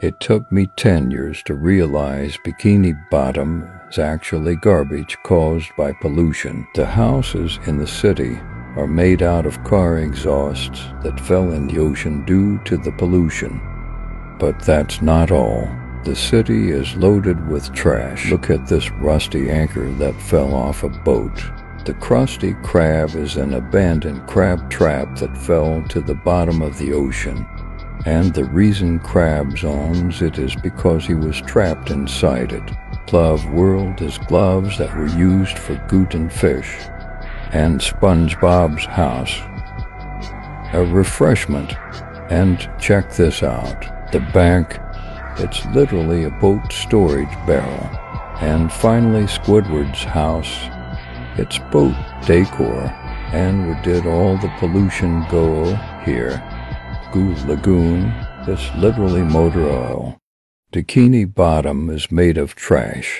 It took me 10 years to realize Bikini Bottom is actually garbage caused by pollution. The houses in the city are made out of car exhausts that fell in the ocean due to the pollution. But that's not all. The city is loaded with trash. Look at this rusty anchor that fell off a boat. The Krusty Krab is an abandoned crab trap that fell to the bottom of the ocean. And the reason Krabs owns it is because he was trapped inside it. Glove World is gloves that were used for goot and fish. And SpongeBob's house. A refreshment. And check this out. The bank, it's literally a boat storage barrel. And finally Squidward's house, it's boat decor. And where did all the pollution go here? Goo Lagoon, it's literally motor oil. Bikini Bottom is made of trash.